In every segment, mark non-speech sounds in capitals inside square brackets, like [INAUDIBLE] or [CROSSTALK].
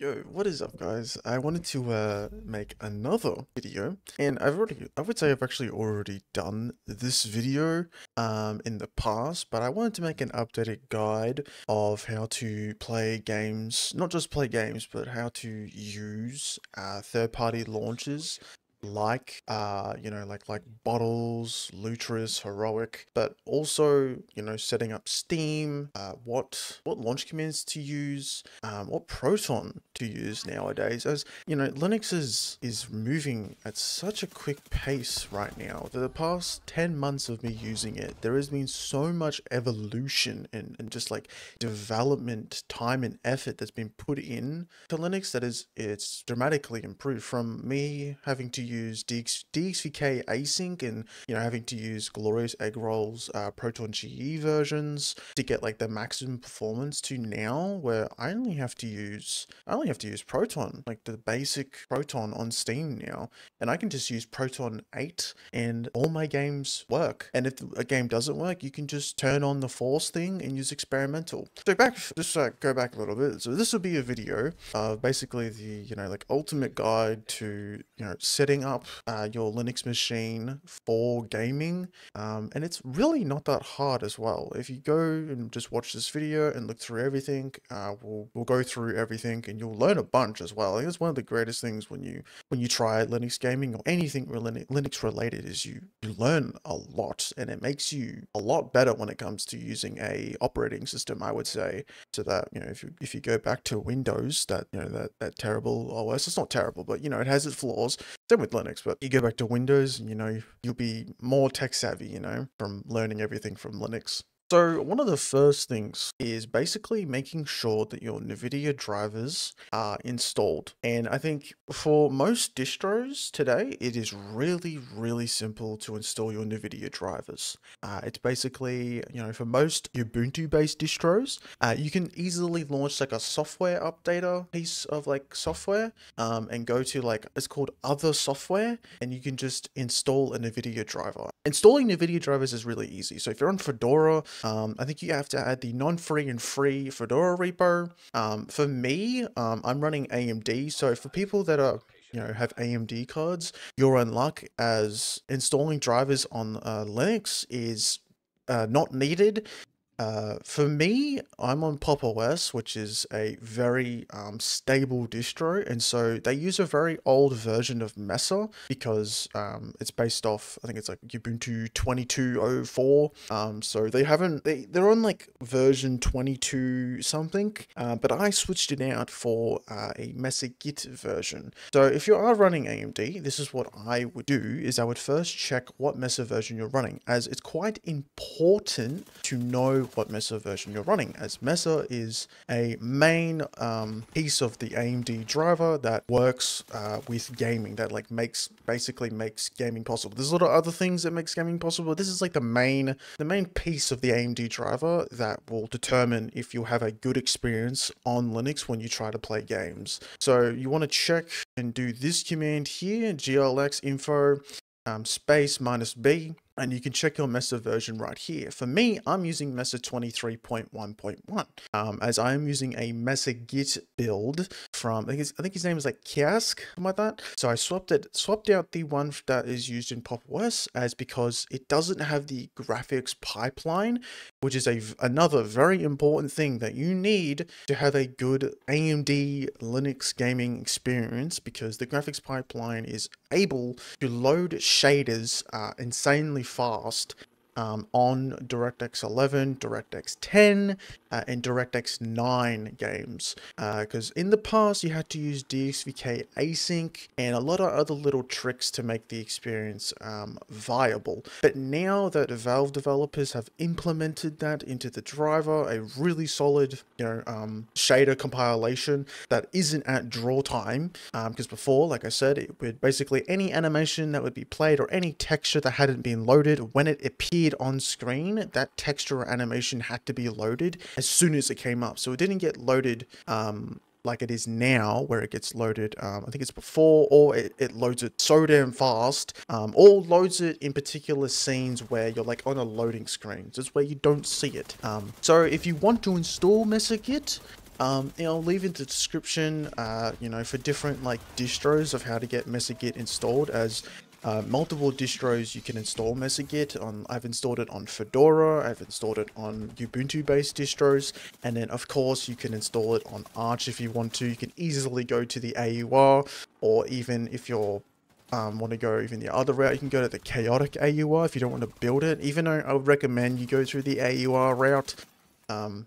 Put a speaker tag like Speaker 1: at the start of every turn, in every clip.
Speaker 1: Yo, what is up guys? I wanted to uh, make another video and I've already, I would say I've actually already done this video um, in the past, but I wanted to make an updated guide of how to play games, not just play games, but how to use uh, third-party launches like uh you know like like bottles lutris heroic but also you know setting up steam uh what what launch commands to use um what proton to use nowadays as you know linux is is moving at such a quick pace right now. For the past 10 months of me using it there has been so much evolution and, and just like development time and effort that's been put in to linux that is it's dramatically improved from me having to use DX, DXVK async and you know having to use Glorious Eggroll's uh, Proton GE versions to get like the maximum performance to now where I only have to use I only have to use Proton like the basic Proton on Steam now and I can just use Proton 8 and all my games work. And if a game doesn't work you can just turn on the force thing and use experimental. So back just uh, go back a little bit. So this will be a video of basically the you know like ultimate guide to you know setting up uh, your Linux machine for gaming. Um, and it's really not that hard as well. If you go and just watch this video and look through everything, uh, we'll, we'll go through everything and you'll learn a bunch as well. I think it's one of the greatest things when you when you try Linux gaming or anything Linux related is you, you learn a lot and it makes you a lot better when it comes to using a operating system, I would say. So that, you know, if you if you go back to Windows, that you know that, that terrible OS, it's not terrible, but you know, it has its flaws. Same with Linux, but you go back to Windows and you know, you'll be more tech savvy, you know, from learning everything from Linux. So one of the first things is basically making sure that your NVIDIA drivers are installed. And I think for most distros today, it is really, really simple to install your NVIDIA drivers. Uh, it's basically, you know, for most Ubuntu-based distros, uh, you can easily launch like a software updater piece of like software um, and go to like, it's called other software, and you can just install a NVIDIA driver. Installing NVIDIA drivers is really easy. So if you're on Fedora, um, I think you have to add the non-free and free Fedora repo. Um, for me, um, I'm running AMD. So for people that are you know have AMD cards, you're in luck as installing drivers on uh, Linux is uh, not needed uh, for me, I'm on Pop OS, which is a very um, stable distro, and so they use a very old version of Mesa because um, it's based off, I think it's like Ubuntu 2204. Um, so they haven't, they, they're on like version 22 something, uh, but I switched it out for uh, a Mesa Git version. So if you are running AMD, this is what I would do: is I would first check what Mesa version you're running, as it's quite important to know what Mesa version you're running, as Mesa is a main um, piece of the AMD driver that works uh, with gaming, that like makes basically makes gaming possible. There's a lot of other things that makes gaming possible. This is like the main the main piece of the AMD driver that will determine if you have a good experience on Linux when you try to play games. So you want to check and do this command here, glx info um, space minus b and you can check your Mesa version right here. For me, I'm using Mesa 23.1.1, um, as I am using a Mesa Git build from, I think, I think his name is like Kiosk, something like that. So I swapped it, swapped out the one that is used in Pop OS as because it doesn't have the graphics pipeline, which is a another very important thing that you need to have a good AMD Linux gaming experience because the graphics pipeline is able to load shaders uh, insanely fast um, on DirectX 11, DirectX 10, uh, and DirectX 9 games. Because uh, in the past, you had to use DXVK async and a lot of other little tricks to make the experience um, viable. But now that Valve developers have implemented that into the driver, a really solid, you know, um, shader compilation that isn't at draw time. Because um, before, like I said, it would basically any animation that would be played or any texture that hadn't been loaded when it appeared on screen, that texture or animation had to be loaded as soon as it came up. So it didn't get loaded um, like it is now, where it gets loaded, um, I think it's before, or it, it loads it so damn fast, um, or loads it in particular scenes where you're like on a loading screen. Just where you don't see it. Um, so if you want to install Mesa Git, Um, I'll leave in the description, uh, you know, for different like distros of how to get MesaGit installed as uh, multiple distros you can install MesaGit on. I've installed it on Fedora, I've installed it on Ubuntu based distros, and then of course you can install it on Arch if you want to. You can easily go to the AUR, or even if you're um, want to go even the other route, you can go to the chaotic AUR if you don't want to build it. Even though I would recommend you go through the AUR route, because um,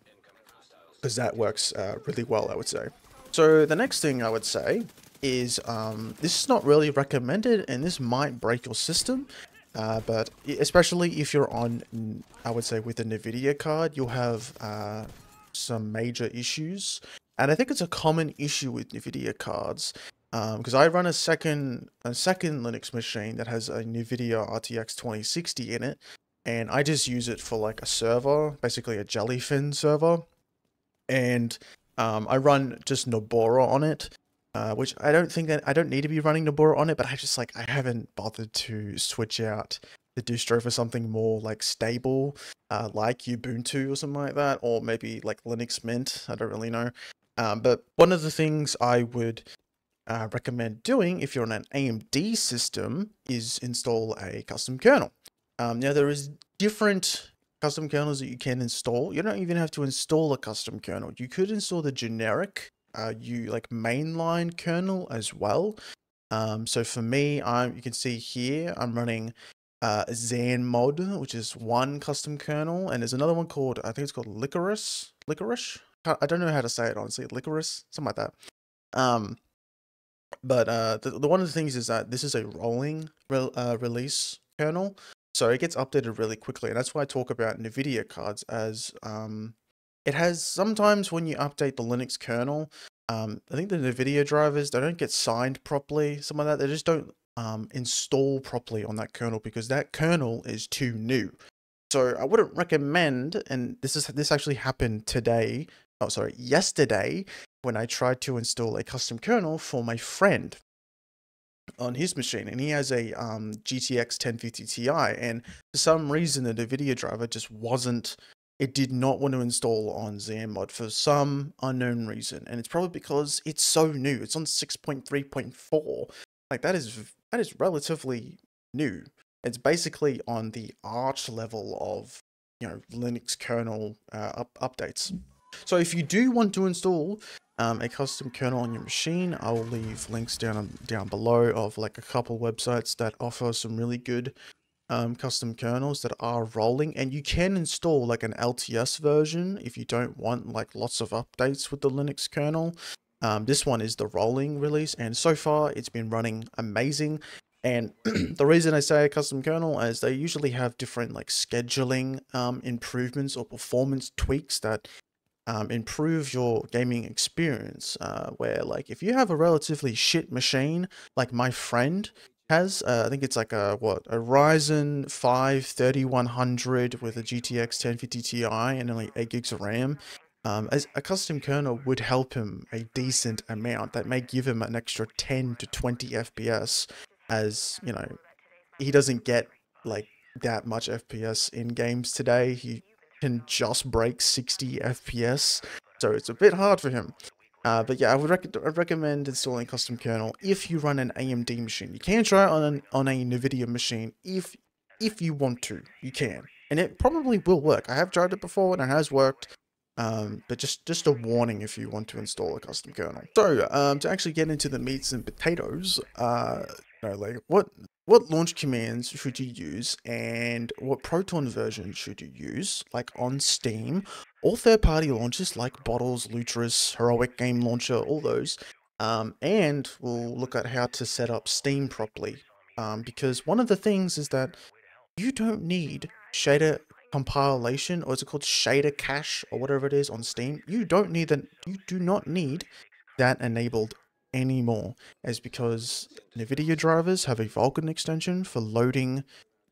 Speaker 1: that works uh, really well, I would say. So the next thing I would say is um, this is not really recommended and this might break your system. Uh, but especially if you're on, I would say with a NVIDIA card, you'll have uh, some major issues. And I think it's a common issue with NVIDIA cards because um, I run a second a second Linux machine that has a NVIDIA RTX 2060 in it. And I just use it for like a server, basically a Jellyfin server. And um, I run just Nobara on it uh, which I don't think that I don't need to be running Nobara on it, but I just like I haven't bothered to switch out the distro for something more like stable, uh, like Ubuntu or something like that, or maybe like Linux Mint. I don't really know. Um, but one of the things I would uh, recommend doing if you're on an AMD system is install a custom kernel. Um, now there is different custom kernels that you can install. You don't even have to install a custom kernel. You could install the generic uh, you like mainline kernel as well. Um, so for me, I'm you can see here I'm running uh, XanMod, which is one custom kernel, and there's another one called I think it's called Liquorix. Liquorix. I don't know how to say it honestly. Liquorix, something like that. Um, but uh, the, the one of the things is that this is a rolling re uh, release kernel, so it gets updated really quickly, and that's why I talk about NVIDIA cards as um, it has sometimes when you update the Linux kernel, um, I think the NVIDIA drivers, they don't get signed properly, some of that. They just don't um, install properly on that kernel because that kernel is too new. So I wouldn't recommend, and this is this actually happened today, oh sorry, yesterday, when I tried to install a custom kernel for my friend on his machine and he has a um, GTX 1050 Ti and for some reason the NVIDIA driver just wasn't it did not want to install on XanMod for some unknown reason, and it's probably because it's so new. It's on 6.3.4. Like that is that is relatively new. It's basically on the arch level of you know Linux kernel uh, up updates. So if you do want to install um, a custom kernel on your machine, I will leave links down down below of like a couple websites that offer some really good um, custom kernels that are rolling and you can install like an LTS version if you don't want like lots of updates with the Linux kernel. Um, this one is the rolling release and so far it's been running amazing. And [CLEARS THROAT] the reason I say a custom kernel is they usually have different like scheduling um, improvements or performance tweaks that um, improve your gaming experience. Uh, where like if you have a relatively shit machine, like my friend, has. Uh, I think it's like a what a Ryzen 5 3100 with a GTX 1050 Ti and only 8 gigs of RAM. Um, as a custom kernel would help him a decent amount. That may give him an extra 10 to 20 FPS, as you know, he doesn't get like that much FPS in games today. He can just break 60 FPS, so it's a bit hard for him. Uh, but yeah, I would rec I'd recommend installing custom kernel if you run an AMD machine. You can try it on an, on a NVIDIA machine if if you want to. You can, and it probably will work. I have tried it before and it has worked. Um, but just just a warning if you want to install a custom kernel. So um, to actually get into the meats and potatoes, uh, know, like what what launch commands should you use and what Proton version should you use, like on Steam, or third-party launchers like Bottles, Lutris, Heroic Game Launcher, all those. Um, and we'll look at how to set up Steam properly. Um, because one of the things is that you don't need shader compilation, or is it called shader cache, or whatever it is on Steam. You don't need that. You do not need that enabled anymore is because NVIDIA drivers have a Vulkan extension for loading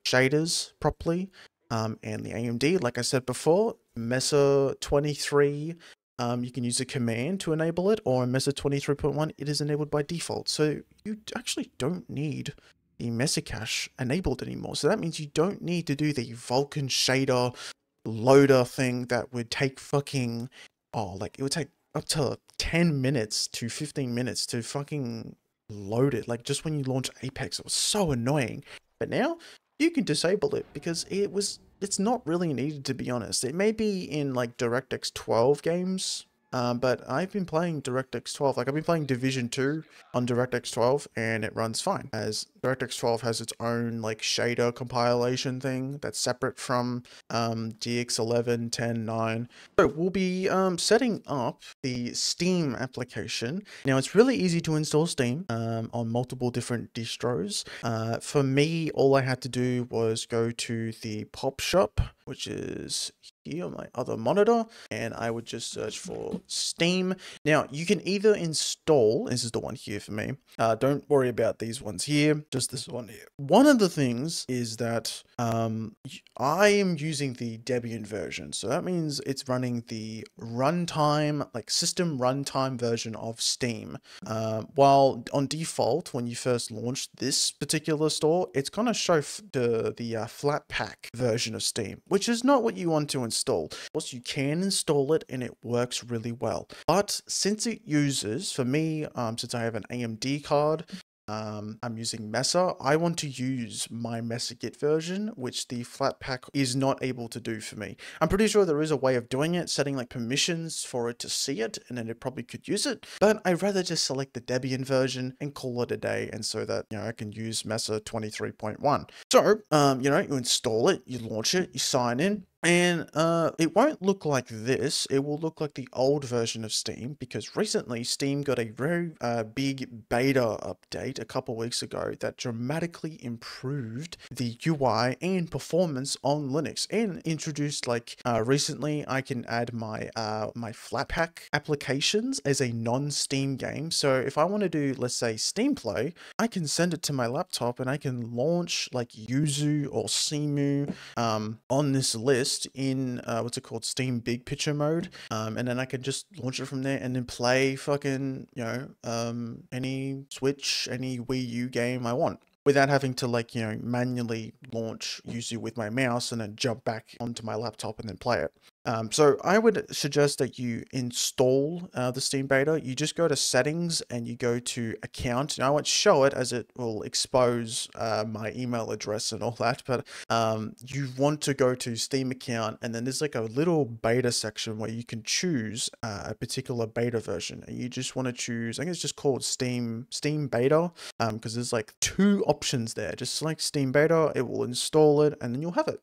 Speaker 1: shaders properly. Um, and the AMD, like I said before, Mesa 23, um, you can use a command to enable it, or Mesa 23.1, it is enabled by default. So you actually don't need the Mesa cache enabled anymore. So that means you don't need to do the Vulkan shader loader thing that would take fucking, oh, like it would take up to 10 minutes to 15 minutes to fucking load it. Like just when you launch Apex, it was so annoying. But now you can disable it because it was it's not really needed to be honest. It may be in like DirectX 12 games um, but I've been playing DirectX 12, like I've been playing Division 2 on DirectX 12 and it runs fine as DirectX 12 has its own like shader compilation thing that's separate from um, DX11, 10, 9. So we'll be um, setting up the Steam application. Now it's really easy to install Steam um, on multiple different distros. Uh, for me, all I had to do was go to the pop shop, which is here on my other monitor and I would just search for Steam. Now you can either install, this is the one here for me, uh, don't worry about these ones here, just this one here. One of the things is that um, I am using the Debian version. So that means it's running the runtime, like system runtime version of Steam. Uh, while on default, when you first launch this particular store, it's going to show the, the uh, Flatpak version of Steam, which is not what you want to install. Of course, you can install it and it works really well. But since it uses, for me, um, since I have an AMD card, um, I'm using Mesa. I want to use my Mesa Git version, which the Flatpak is not able to do for me. I'm pretty sure there is a way of doing it, setting like permissions for it to see it, and then it probably could use it. But I'd rather just select the Debian version and call it a day, and so that you know I can use Mesa 23.1. So, um, you know, you install it, you launch it, you sign in, and uh, it won't look like this. It will look like the old version of Steam because recently Steam got a very uh, big beta update a couple weeks ago that dramatically improved the UI and performance on Linux and introduced like uh, recently I can add my uh, my Flatpak applications as a non-Steam game. So if I want to do let's say Steam Play, I can send it to my laptop and I can launch like Yuzu or Cemu um, on this list just in uh, what's it called? Steam big picture mode. Um, and then i can just launch it from there and then play fucking you know um, any switch any wii u game i want without having to like you know manually launch Yuzu with my mouse and then jump back onto my laptop and then play it um, so I would suggest that you install uh, the Steam Beta. You just go to settings and you go to account. Now I won't show it as it will expose uh, my email address and all that, but um, you want to go to Steam account and then there's like a little beta section where you can choose uh, a particular beta version and you just want to choose, I think it's just called Steam, Steam Beta because um, there's like two options there. Just select Steam Beta, it will install it and then you'll have it.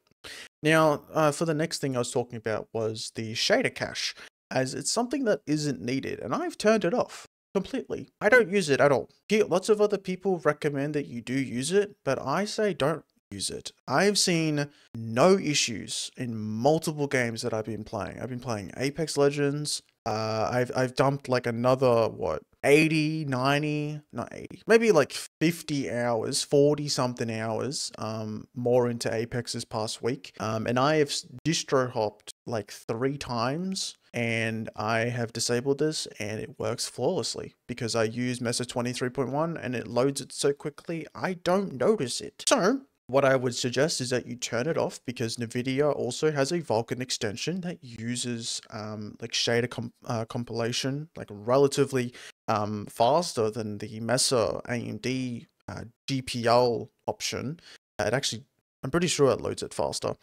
Speaker 1: Now, uh, for the next thing I was talking about was the shader cache, as it's something that isn't needed, and I've turned it off completely. I don't use it at all. Lots of other people recommend that you do use it, but I say don't use it. I've seen no issues in multiple games that I've been playing. I've been playing Apex Legends. Uh, I've I've dumped like another what 80, 90, not 80, maybe like 50 hours, 40 something hours um, more into Apex this past week. Um, and I have distro hopped like three times and I have disabled this and it works flawlessly because I use Mesa 23.1 and it loads it so quickly I don't notice it. So what I would suggest is that you turn it off because NVIDIA also has a Vulkan extension that uses um, like shader comp uh, compilation, like relatively um, faster than the Mesa AMD uh, GPL option. It actually, I'm pretty sure it loads it faster.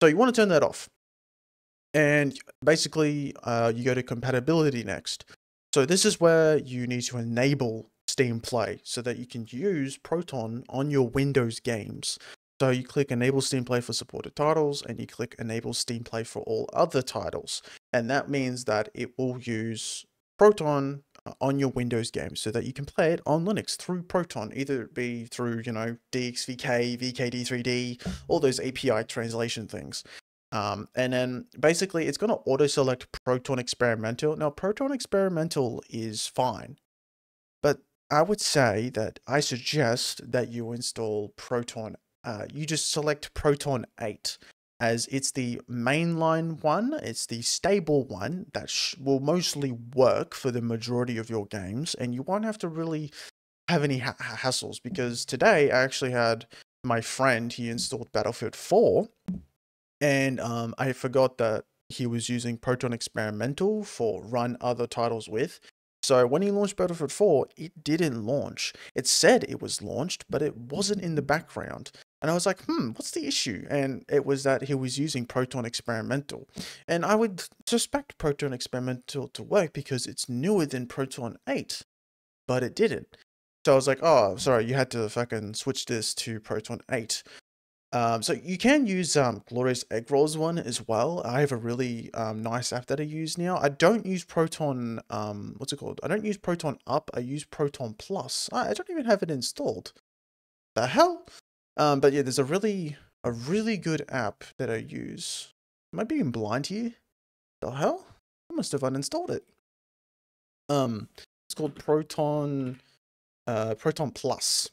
Speaker 1: So you want to turn that off. And basically, uh, you go to compatibility next. So this is where you need to enable Steam Play so that you can use Proton on your Windows games. So you click Enable Steam Play for supported titles and you click Enable Steam Play for all other titles. And that means that it will use Proton uh, on your Windows game so that you can play it on Linux through Proton, either it be through, you know, DXVK, VKD3D, all those API translation things. Um, and then basically it's going to auto select Proton Experimental. Now, Proton Experimental is fine, but I would say that I suggest that you install Proton. Uh, you just select Proton 8 as it's the mainline one, it's the stable one that will mostly work for the majority of your games, and you won't have to really have any ha hassles because today I actually had my friend, he installed Battlefield 4, and um, I forgot that he was using Proton Experimental for run other titles with. So when he launched Battlefield 4, it didn't launch. It said it was launched, but it wasn't in the background. And I was like, hmm, what's the issue? And it was that he was using Proton Experimental. And I would suspect Proton Experimental to work because it's newer than Proton 8, but it didn't. So I was like, oh, sorry, you had to fucking switch this to Proton 8. Um, so you can use um, Glorious Egg Rolls one as well. I have a really um, nice app that I use now. I don't use Proton, um, what's it called? I don't use Proton Up. I use Proton Plus. I, I don't even have it installed. The hell? Um, but yeah, there's a really, a really good app that I use. Am I being blind here? The hell? I must have uninstalled it. Um, it's called Proton, uh, Proton Plus.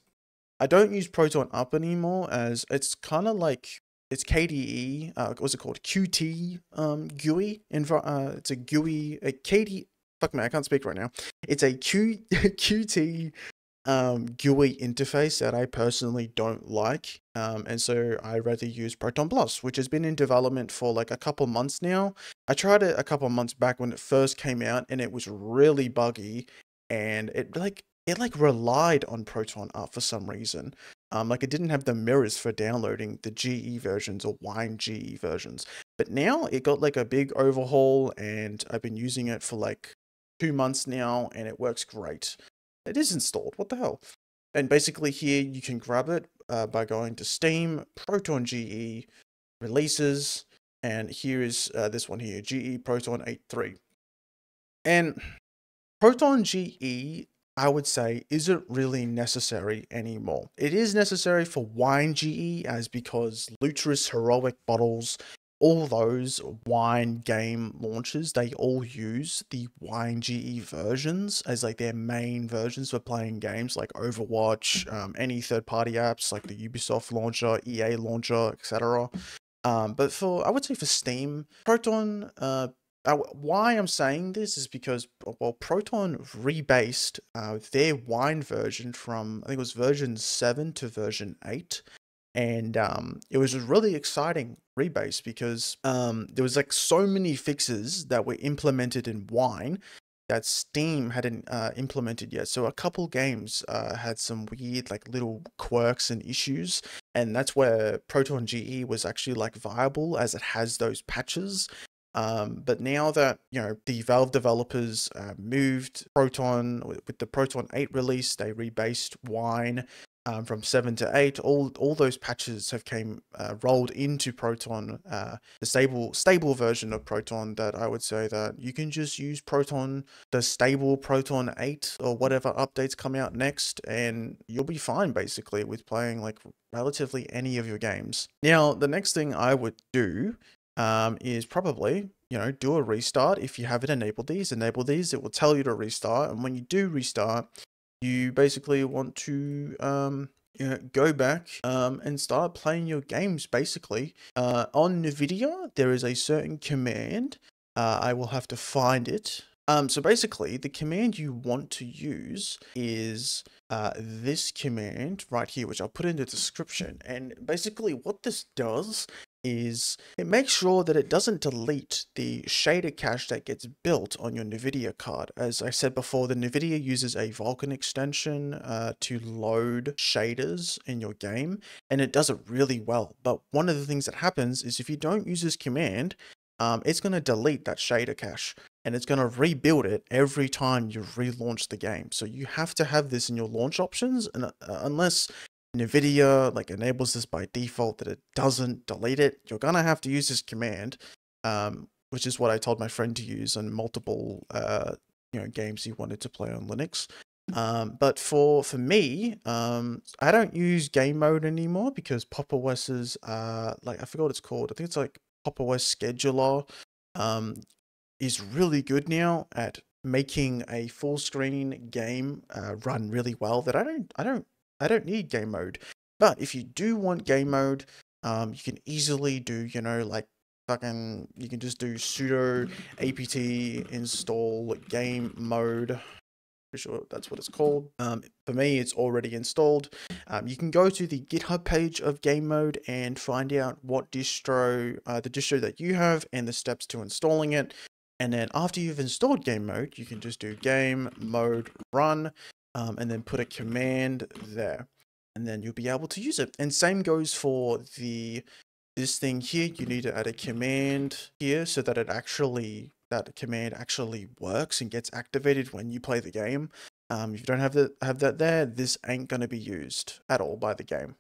Speaker 1: I don't use Proton Up anymore as it's kind of like it's KDE. Uh, what's it called? Qt um, GUI. Uh, it's a GUI. A KDE. Fuck me, I can't speak right now. It's a Q [LAUGHS] Qt um, GUI interface that I personally don't like. Um, and so I rather use Proton Plus, which has been in development for like a couple months now. I tried it a couple months back when it first came out and it was really buggy and it like it like relied on Proton Up for some reason. Um, like it didn't have the mirrors for downloading the GE versions or Wine GE versions. But now it got like a big overhaul and I've been using it for like two months now and it works great. It is installed. What the hell? And basically here you can grab it uh, by going to Steam, Proton GE, releases, and here is uh, this one here, GE Proton 8.3. And Proton GE I would say isn't really necessary anymore. It is necessary for Wine GE as because Lutris Heroic Bottles, all those wine game launches, they all use the Wine GE versions as like their main versions for playing games like Overwatch, um, any third party apps like the Ubisoft launcher, EA launcher, etc. Um, but for I would say for Steam, Proton uh, uh, why I'm saying this is because well, Proton rebased uh, their wine version from I think it was version seven to version eight, and um, it was a really exciting rebase because um, there was like so many fixes that were implemented in wine that Steam hadn't uh, implemented yet. So a couple games uh, had some weird like little quirks and issues, and that's where Proton GE was actually like viable as it has those patches um, but now that you know the Valve developers uh, moved Proton with the Proton 8 release, they rebased Wine um, from 7 to 8. All all those patches have came uh, rolled into Proton, uh, the stable stable version of Proton. That I would say that you can just use Proton, the stable Proton 8 or whatever updates come out next, and you'll be fine basically with playing like relatively any of your games. Now, the next thing I would do um, is probably, you know, do a restart. If you haven't enabled these, enable these. It will tell you to restart. And when you do restart, you basically want to um, you know, go back um, and start playing your games basically. Uh, on NVIDIA, there is a certain command. Uh, I will have to find it. Um, so basically, the command you want to use is uh, this command right here, which I'll put in the description. And basically what this does is it makes sure that it doesn't delete the shader cache that gets built on your NVIDIA card. As I said before, the NVIDIA uses a Vulkan extension uh, to load shaders in your game, and it does it really well. But one of the things that happens is if you don't use this command, um, it's going to delete that shader cache and it's going to rebuild it every time you relaunch the game. So you have to have this in your launch options, and uh, unless NVIDIA like enables this by default that it doesn't delete it. You're gonna have to use this command, um, which is what I told my friend to use on multiple uh, you know games he wanted to play on Linux. Um, but for for me, um, I don't use game mode anymore because PopOS's uh, like I forgot what it's called. I think it's like PopOS Scheduler um, is really good now at making a full screen game uh, run really well. That I don't I don't I don't need game mode. But if you do want game mode, um, you can easily do, you know, like fucking, you can just do sudo apt install game mode Pretty sure that's what it's called. Um, for me, it's already installed. Um, you can go to the GitHub page of Game Mode and find out what distro, uh, the distro that you have, and the steps to installing it. And then after you've installed Game Mode, you can just do Game Mode Run, um, and then put a command there, and then you'll be able to use it. And same goes for the this thing here. You need to add a command here so that it actually that command actually works and gets activated when you play the game. Um, if you don't have that have that there, this ain't gonna be used at all by the game.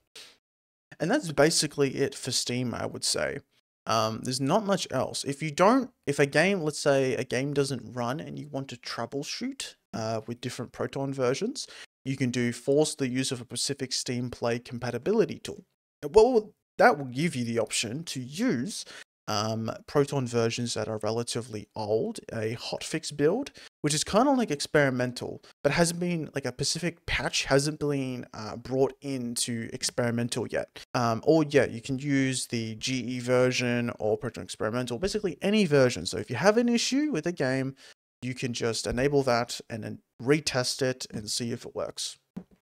Speaker 1: And that's basically it for Steam, I would say. Um, there's not much else. If you don't, if a game, let's say a game doesn't run and you want to troubleshoot uh, with different Proton versions, you can do force the use of a specific Steam Play compatibility tool. Well, that will give you the option to use um, Proton versions that are relatively old, a hotfix build, which is kind of like experimental, but hasn't been like a specific patch hasn't been uh, brought into experimental yet. Um, or yeah, you can use the GE version or Proton experimental, basically any version. So if you have an issue with a game, you can just enable that and then retest it and see if it works.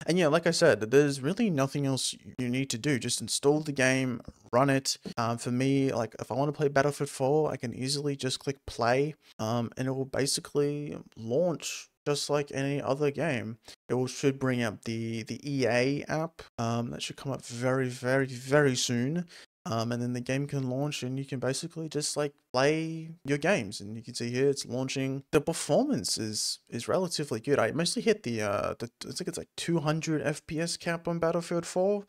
Speaker 1: And yeah, like I said, there's really nothing else you need to do. Just install the game, run it. Um, for me, like if I want to play Battlefield 4, I can easily just click play, um, and it will basically launch just like any other game. It will, should bring up the the EA app. Um, that should come up very, very, very soon. Um, and then the game can launch and you can basically just like play your games and you can see here it's launching the performance is is relatively good i mostly hit the uh the, i think it's like 200 fps cap on battlefield 4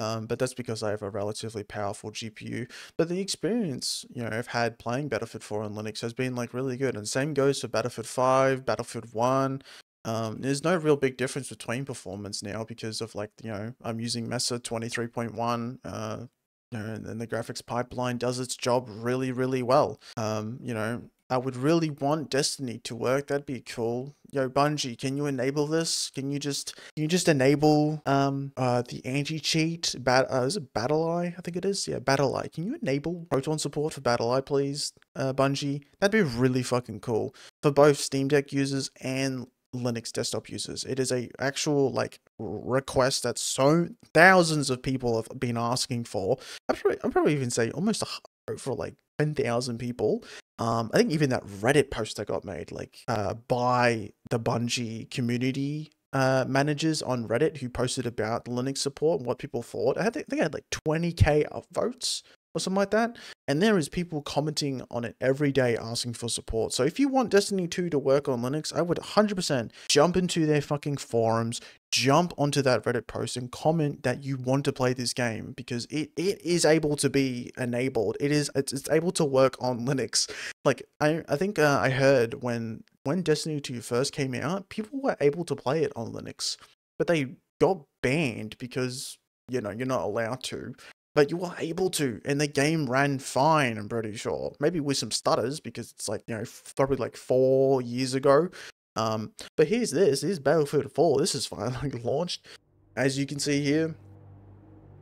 Speaker 1: um, but that's because I have a relatively powerful GPU. But the experience, you know, I've had playing Battlefield 4 on Linux has been like really good. And same goes for Battlefield 5, Battlefield 1. Um, there's no real big difference between performance now because of like, you know, I'm using Mesa 23.1, uh, you know, and the graphics pipeline does its job really, really well. Um, you know, I would really want Destiny to work. That'd be cool. Yo, Bungie, can you enable this? Can you just can you just enable um uh the anti-cheat bat uh, is it BattlEye? I think it is. Yeah, BattlEye. Can you enable Proton support for BattlEye, please? Uh Bungie? That'd be really fucking cool for both Steam Deck users and Linux desktop users. It is a actual like request that so thousands of people have been asking for. I'm probably, I'm probably even say almost a, for like 10,000 people. Um, I think even that Reddit post that got made like uh, by the Bungie community uh, managers on Reddit who posted about Linux support and what people thought. I think they had like 20k of votes or something like that. And there is people commenting on it every day asking for support. So if you want Destiny 2 to work on Linux, I would 100% jump into their fucking forums, jump onto that Reddit post and comment that you want to play this game because it, it is able to be enabled. It is it's, it's able to work on [LAUGHS] Linux. Like I I think uh, I heard when when Destiny 2 first came out, people were able to play it on Linux, but they got banned because you know you're not allowed to but you were able to, and the game ran fine. I'm pretty sure, maybe with some stutters because it's like you know probably like four years ago. Um, but here's this: here's Battlefield 4. This is [LAUGHS] finally launched, as you can see here.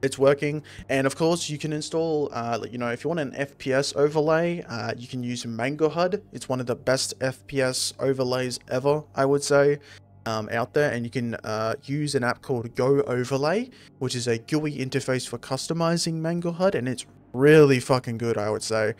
Speaker 1: It's working, and of course you can install. Uh, you know, if you want an FPS overlay, uh, you can use Mango HUD. It's one of the best FPS overlays ever, I would say um, out there and you can uh, use an app called Go Overlay, which is a GUI interface for customizing Mango HUD, and it's really fucking good, I would say.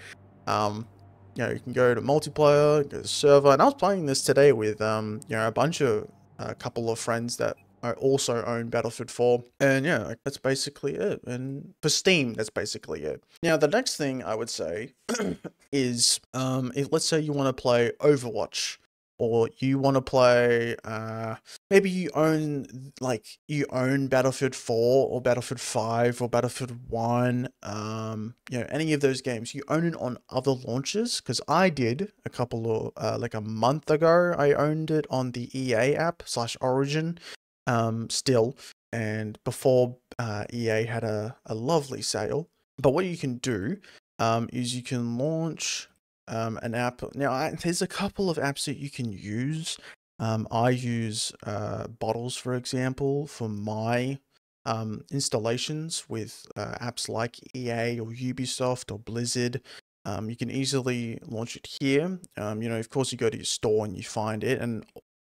Speaker 1: Um, you know, you can go to multiplayer, go to server, and I was playing this today with um, you know a bunch of a couple of friends that I also own Battlefield 4, and yeah, that's basically it. And for Steam, that's basically it. Now, the next thing I would say [CLEARS THROAT] is, um, if let's say you want to play Overwatch or you want to play uh maybe you own like you own battlefield 4 or battlefield 5 or battlefield 1 um you know any of those games. You own it on other launches because i did a couple of uh, like a month ago i owned it on the ea app slash origin um still. And before uh, ea had a, a lovely sale. But what you can do um, is you can launch um, an app. Now, I, there's a couple of apps that you can use. Um, I use uh, Bottles, for example, for my um, installations with uh, apps like EA or Ubisoft or Blizzard. Um, you can easily launch it here. Um, you know, of course, you go to your store and you find it, and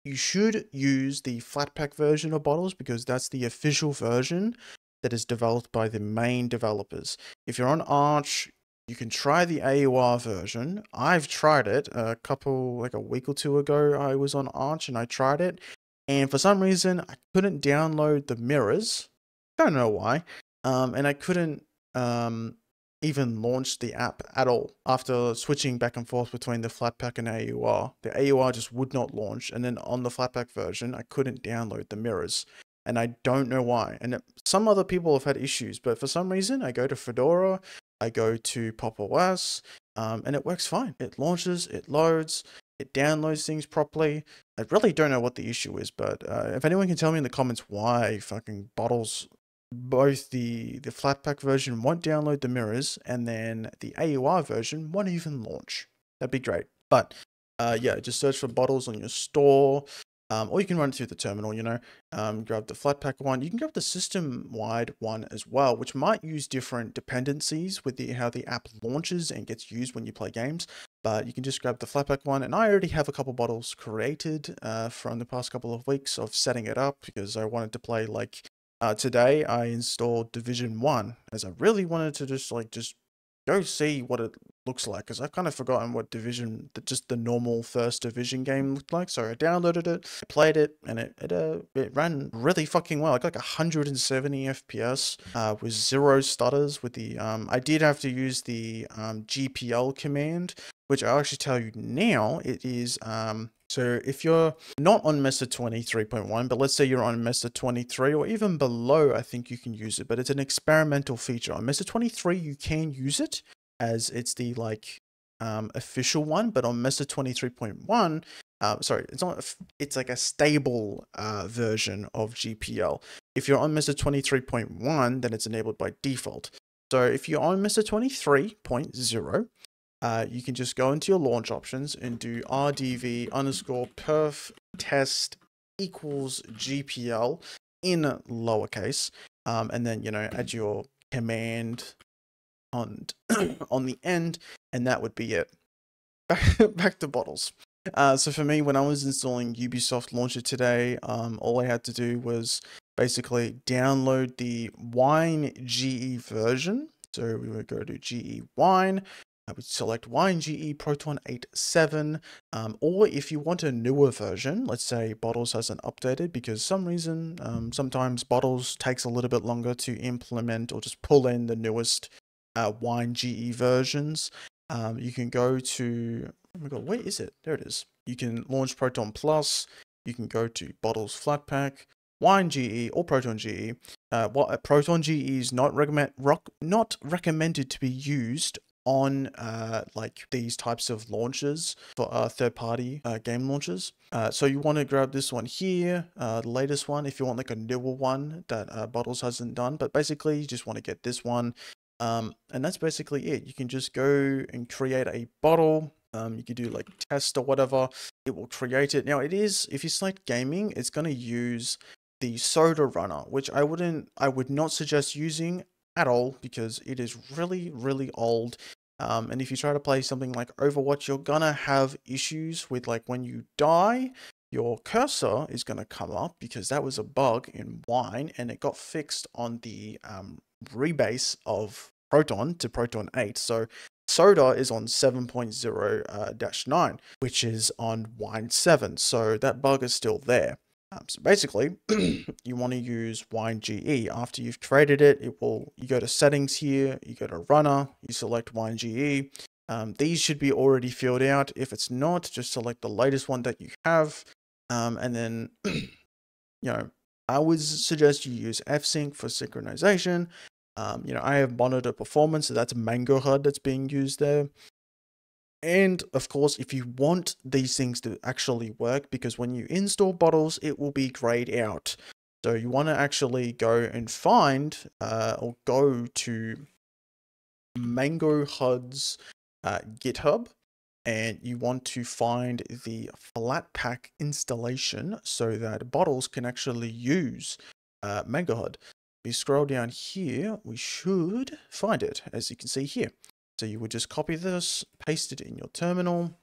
Speaker 1: you should use the Flatpak version of Bottles because that's the official version that is developed by the main developers. If you're on Arch, you can try the AUR version. I've tried it a couple, like a week or two ago. I was on Arch and I tried it. And for some reason, I couldn't download the mirrors. Don't know why. Um, and I couldn't um, even launch the app at all after switching back and forth between the Flatpak and AUR. The AUR just would not launch. And then on the Flatpak version, I couldn't download the mirrors. And I don't know why. And some other people have had issues, but for some reason, I go to Fedora, I go to Pop OS, um, and it works fine. It launches, it loads, it downloads things properly. I really don't know what the issue is, but uh, if anyone can tell me in the comments why fucking bottles, both the the Flatpak version won't download the mirrors, and then the AUR version won't even launch, that'd be great. But uh, yeah, just search for bottles on your store. Um, or you can run it through the terminal, you know, um, grab the Flatpak one. You can grab the system-wide one as well, which might use different dependencies with the how the app launches and gets used when you play games. But you can just grab the Flatpak one, and I already have a couple bottles created uh, from the past couple of weeks of setting it up because I wanted to play like uh, today. I installed Division One as I really wanted to just like just go see what it looks like because I've kind of forgotten what division, the, just the normal first division game looked like. So I downloaded it, played it, and it it, uh, it ran really fucking well. I got like 170 FPS uh, with zero stutters. With the um, I did have to use the um, GPL command, which I'll actually tell you now. It is um. So if you're not on Mesa 23.1, but let's say you're on Mesa 23 or even below, I think you can use it, but it's an experimental feature. On Mesa 23, you can use it as it's the like um, official one, but on Mesa 23.1, uh, sorry, it's not, it's like a stable uh, version of GPL. If you're on Mesa 23.1, then it's enabled by default. So if you're on Mesa 23.0, uh, you can just go into your launch options and do radv underscore perf test equals GPL in lowercase, um, and then you know add your command on [COUGHS] on the end, and that would be it. [LAUGHS] Back to bottles. Uh, so for me, when I was installing Ubisoft Launcher today, um, all I had to do was basically download the Wine GE version. So we would go to GE Wine, I would select WineGE Proton 8.7, um, or if you want a newer version, let's say Bottles hasn't updated because some reason, um, sometimes Bottles takes a little bit longer to implement or just pull in the newest uh, WineGE versions. Um, you can go to, oh my god, where is it? There it is. You can launch Proton Plus, you can go to Bottles Flatpak, Wine GE or Proton GE. Uh, what Proton GE is not recommend rock, not recommended to be used on uh, like these types of launches for uh, third-party uh, game launches. Uh, so you want to grab this one here, uh, the latest one, if you want like a newer one that uh, Bottles hasn't done. But basically, you just want to get this one. Um, and that's basically it. You can just go and create a bottle. Um, you can do like test or whatever. It will create it. Now it is, if you select gaming, it's going to use the soda runner, which I wouldn't, I would not suggest using at all because it is really, really old. Um, and if you try to play something like Overwatch, you're gonna have issues with like when you die, your cursor is gonna come up because that was a bug in Wine and it got fixed on the um, rebase of Proton to Proton 8. So Soda is on 7.0 9, uh, which is on Wine 7. So that bug is still there. Um, so basically, [CLEARS THROAT] you want to use Wine GE. After you've created it, it will you go to settings here, you go to runner, you select Wine GE. Um, these should be already filled out. If it's not, just select the latest one that you have. Um, and then, [CLEARS THROAT] you know, I would suggest you use FSync for synchronization. Um, you know, I have monitor performance, so that's Mango HUD that's being used there. And of course, if you want these things to actually work, because when you install bottles, it will be grayed out. So you want to actually go and find uh, or go to Mango HUD's uh, GitHub and you want to find the Flatpak installation so that bottles can actually use uh, Mango HUD. If you scroll down here, we should find it, as you can see here. So you would just copy this, paste it in your terminal.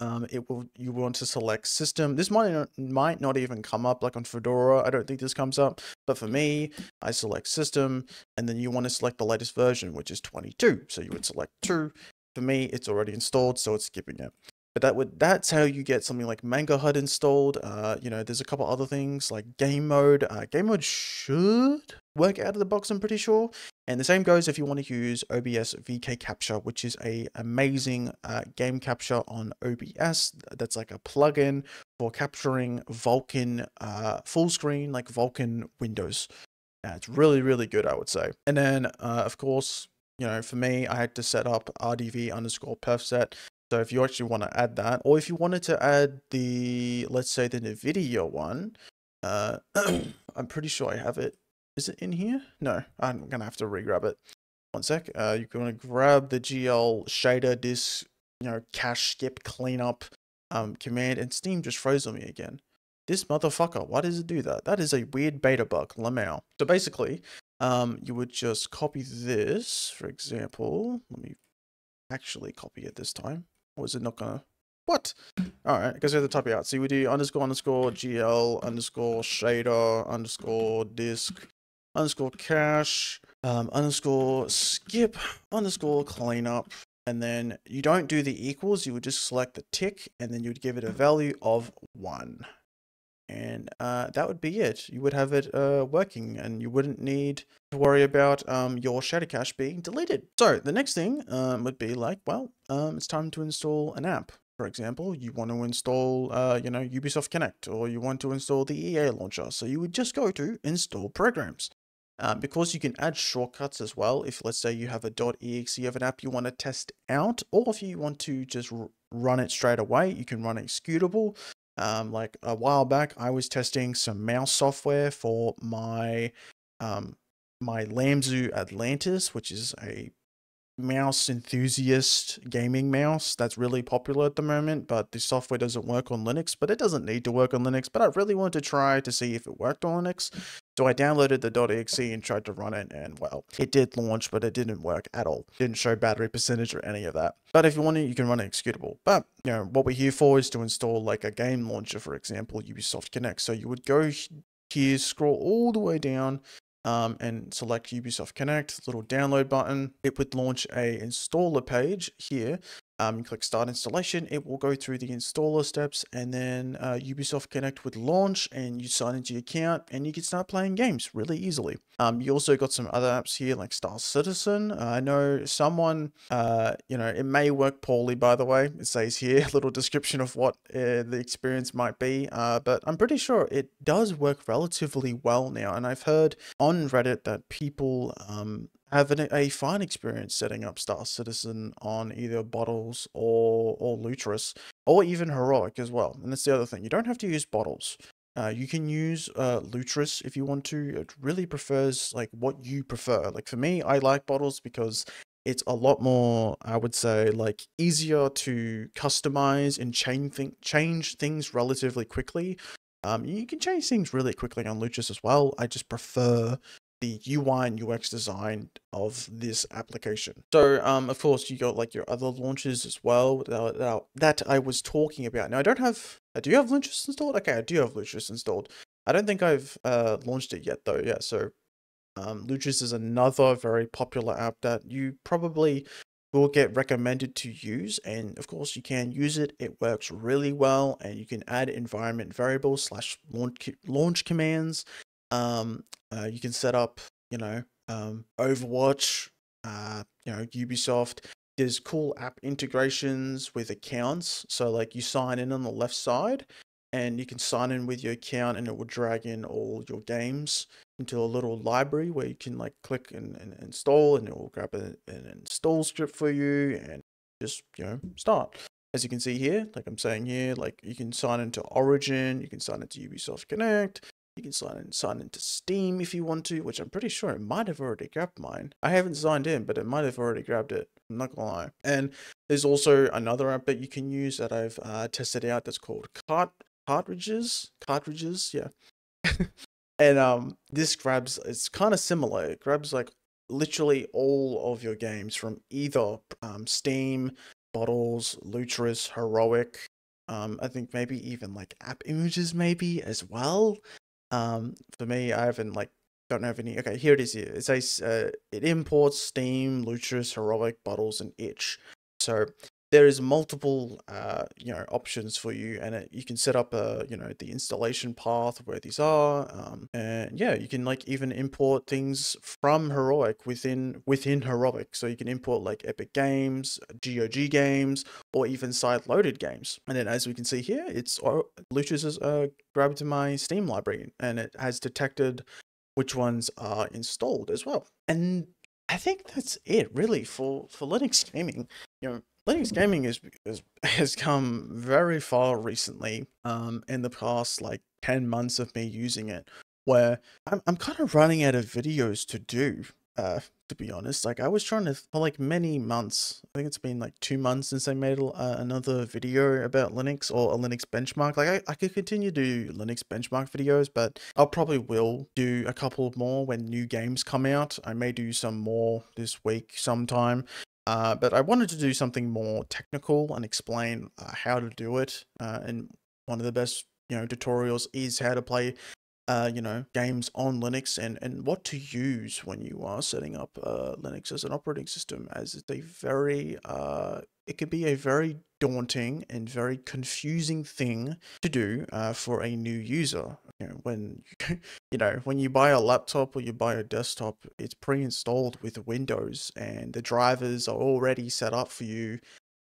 Speaker 1: um, it will you want to select system. This might not, might not even come up like on Fedora. I don't think this comes up, but for me, I select system, and then you want to select the latest version, which is 22. So you would select two. For me, it's already installed, so it's skipping it. But that would that's how you get something like Mango HUD installed. Uh, you know, there's a couple other things like game mode. Uh, game mode should work out of the box, I'm pretty sure. And the same goes if you want to use OBS VK Capture, which is a amazing uh, game capture on OBS. That's like a plugin for capturing Vulkan uh, full screen, like Vulkan windows. It's really, really good, I would say. And then, uh, of course, you know, for me, I had to set up RADV underscore perftest. So if you actually want to add that, or if you wanted to add the, let's say the NVIDIA one, uh, [CLEARS THROAT] I'm pretty sure I have it. Is it in here? No, I'm going to have to re-grab it. One sec. Uh, you're going to grab the GL shader disk, you know, cache skip cleanup um, command, and Steam just froze on me again. This motherfucker, why does it do that? That is a weird beta bug, Lamau. So basically, um, you would just copy this, for example. Let me actually copy it this time. Or is it not gonna? What? All right, I guess I have to type out. So we do underscore underscore GL underscore shader underscore disk underscore cache um, underscore skip underscore cleanup. And then you don't do the equals, you would just select the tick and then you would give it a value of one. And uh, that would be it. You would have it uh, working and you wouldn't need to worry about um, your shader cache being deleted. So the next thing um, would be like, well, um, it's time to install an app. For example, you want to install, uh, you know, Ubisoft Connect, or you want to install the EA launcher. So you would just go to install programs. Um, because you can add shortcuts as well. If let's say you have a .exe of an app you want to test out, or if you want to just run it straight away, you can run executable. Um, like a while back, I was testing some mouse software for my um, my Lamzu Atlantis, which is a mouse enthusiast gaming mouse that's really popular at the moment, but the software doesn't work on Linux, but it doesn't need to work on Linux. But I really wanted to try to see if it worked on Linux. So I downloaded the .exe and tried to run it, and well, it did launch, but it didn't work at all. Didn't show battery percentage or any of that. But if you want it, you can run it executable. But, you know, what we're here for is to install like a game launcher, for example, Ubisoft Connect. So you would go here, scroll all the way down, um, and select Ubisoft Connect, little download button. It would launch a installer page here um, click start installation, it will go through the installer steps and then uh, Ubisoft Connect would launch and you sign into your account and you can start playing games really easily. Um, you also got some other apps here like Star Citizen. Uh, I know someone, uh, you know, it may work poorly by the way. It says here, [LAUGHS] a little description of what uh, the experience might be, uh, but I'm pretty sure it does work relatively well now. And I've heard on Reddit that people um, have an, a fine experience setting up Star Citizen on either Bottles or or Lutris, or even Heroic as well. And that's the other thing. You don't have to use Bottles. Uh, you can use uh, Lutris if you want to. It really prefers like what you prefer. Like for me, I like Bottles because it's a lot more, I would say, like easier to customize and change thing change things relatively quickly. Um, you can change things really quickly on Lutris as well. I just prefer the UI and UX design of this application. So, um, of course, you got like your other launches as well that, that I was talking about. Now, I don't have, uh, do you have Lutris installed? Okay, I do have Lutris installed. I don't think I've uh, launched it yet though. Yeah, so um, is another very popular app that you probably will get recommended to use and of course you can use it it works really well and you can add environment variables slash launch launch commands um, uh, you can set up, you know, um, Overwatch, uh, you know, Ubisoft. There's cool app integrations with accounts. So like you sign in on the left side and you can sign in with your account and it will drag in all your games into a little library where you can like click and, and install and it will grab a, an install script for you and just, you know, start. As you can see here, like I'm saying here, like you can sign into Origin, you can sign into Ubisoft Connect, you can sign in, sign into Steam if you want to, which I'm pretty sure it might have already grabbed mine. I haven't signed in, but it might have already grabbed it. I'm not gonna lie. And there's also another app that you can use that I've uh, tested out that's called Cart Cartridges. Cartridges, yeah. [LAUGHS] and um, this grabs. It's kind of similar. It grabs like literally all of your games from either um, Steam, Bottles, Lutris, Heroic, Um, I think maybe even like app images maybe as well. Um, for me, I haven't like don't have any. Okay, here it is. Here it says uh, it imports Steam, Lutris, Heroic, Bottles, and Itch. So there is multiple uh, you know options for you and it, you can set up a you know the installation path where these are um, and yeah you can like even import things from heroic within within heroic. So you can import like epic games gog games or even side loaded games. And then as we can see here it's uh, Lutris has uh, grabbed to my steam library and it has detected which ones are installed as well. And I think that's it really for for Linux gaming. You know, Linux gaming is, is [LAUGHS] has come very far recently. Um, in the past like ten months of me using it, where I'm I'm kind of running out of videos to do. Uh, to be honest, like I was trying to for like many months. I think it's been like two months since I made uh, another video about Linux or a Linux benchmark. Like I, I could continue to do Linux benchmark videos, but I'll probably will do a couple more when new games come out. I may do some more this week sometime. Uh, but I wanted to do something more technical and explain uh, how to do it. Uh, and one of the best, you know, tutorials is how to play, uh, you know, games on Linux and and what to use when you are setting up uh, Linux as an operating system. As it's a very, uh, it can be a very daunting and very confusing thing to do uh, for a new user. You know, when [LAUGHS] you know when you buy a laptop or you buy a desktop, it's pre-installed with Windows, and the drivers are already set up for you.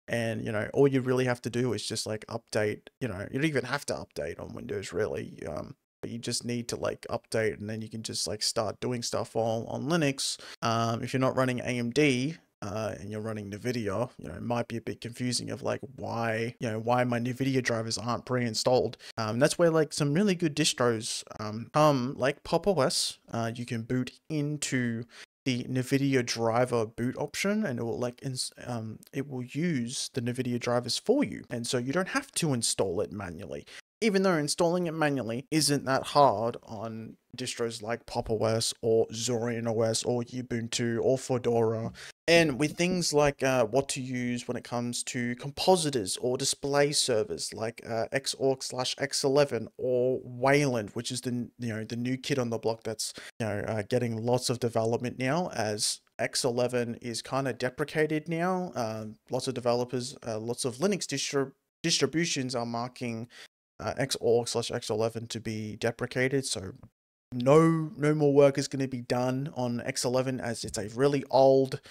Speaker 1: And you know, all you really have to do is just like update. You know, you don't even have to update on Windows really. Um, but you just need to like update, and then you can just like start doing stuff all on Linux. Um, if you're not running AMD, uh, and you're running NVIDIA, you know, it might be a bit confusing of like why, you know, why my NVIDIA drivers aren't pre-installed. Um, that's where like some really good distros um, come, like Pop OS. Uh, you can boot into the NVIDIA driver boot option and it will like um, it will use the NVIDIA drivers for you. And so you don't have to install it manually even though installing it manually isn't that hard on distros like Pop OS or Zorin OS or Ubuntu or Fedora, and with things like uh, what to use when it comes to compositors or display servers like uh, Xorg slash X11 or Wayland, which is the you know the new kid on the block that's you know uh, getting lots of development now as X11 is kind of deprecated now. Uh, lots of developers, uh, lots of Linux distro distributions are marking uh, Xorg slash X11 to be deprecated. So no no more work is going to be done on X11 as it's a really old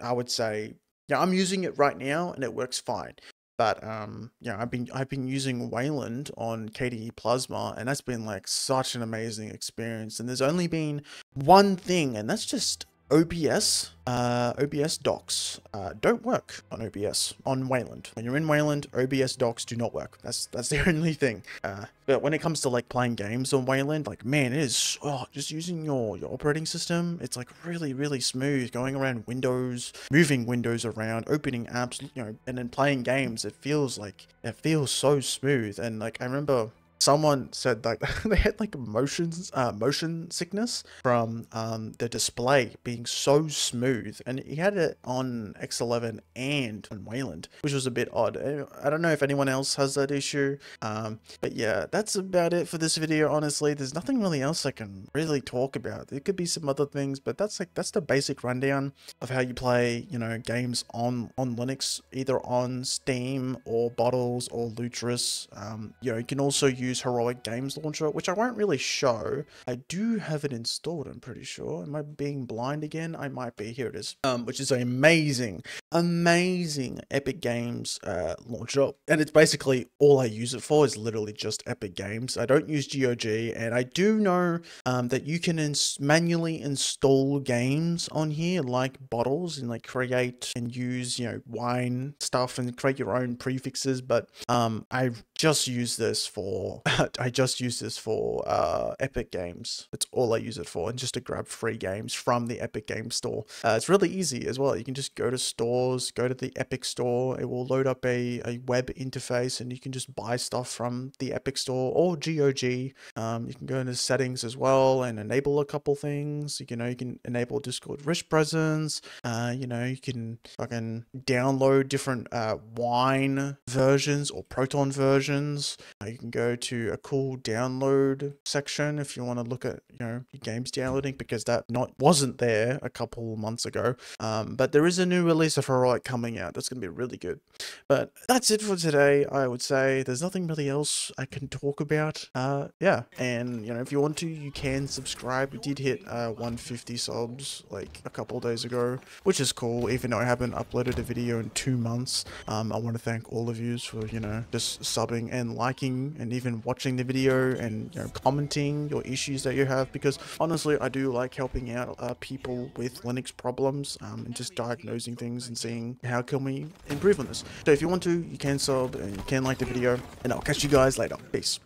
Speaker 1: I would say, yeah, I'm using it right now and it works fine. But um, yeah, I've been I've been using Wayland on KDE Plasma, and that's been like such an amazing experience. And there's only been one thing, and that's just OBS, uh, OBS docs uh, don't work on OBS on Wayland. When you're in Wayland, OBS docs do not work. That's that's [LAUGHS] the only thing. Uh, but when it comes to like playing games on Wayland, like man, it is oh, just using your your operating system. It's like really really smooth going around windows, moving windows around, opening apps, you know, and then playing games. It feels like it feels so smooth. And like I remember someone said like [LAUGHS] they had like motions uh, motion sickness from um, the display being so smooth. And he had it on x11 and on wayland which was a bit odd. I don't know if anyone else has that issue um, but yeah that's about it for this video honestly. There's nothing really else i can really talk about. There could be some other things but that's like that's the basic rundown of how you play you know games on on linux either on steam or bottles or lutris. Um, you know you can also use use Heroic Games Launcher, which I won't really show. I do have it installed, I'm pretty sure. Am I being blind again? I might be. Here it is. Um, which is an amazing, amazing Epic Games uh, launcher. And it's basically all I use it for is literally just Epic Games. I don't use GOG, and I do know um, that you can ins manually install games on here, like bottles, and like create and use, you know, wine stuff and create your own prefixes. But um, I just use this for [LAUGHS] I just use this for uh, Epic Games. It's all I use it for, and just to grab free games from the Epic Games Store. Uh, it's really easy as well. You can just go to stores, go to the Epic store. It will load up a, a web interface and you can just buy stuff from the Epic store or GOG. Um, you can go into settings as well and enable a couple things. You know, you can enable Discord rich presence. Uh, you know, you can fucking download different uh, wine versions or Proton versions. Uh, you can go to a cool download section if you want to look at, you know, your games downloading because that not wasn't there a couple months ago. Um, but there is a new release of Heroic coming out. That's going to be really good. But that's it for today. I would say there's nothing really else I can talk about. Uh, yeah, and you know, if you want to, you can subscribe. We did hit uh 150 subs like a couple days ago, which is cool. Even though I haven't uploaded a video in two months, um, I want to thank all of you for you know just subbing and liking and even watching the video and you know commenting your issues that you have because honestly, I do like helping out uh, people with Linux problems um, and just diagnosing things and seeing how can we improve on this. So if you want to, you can sub and you can like the video, and I'll catch you guys later. Peace.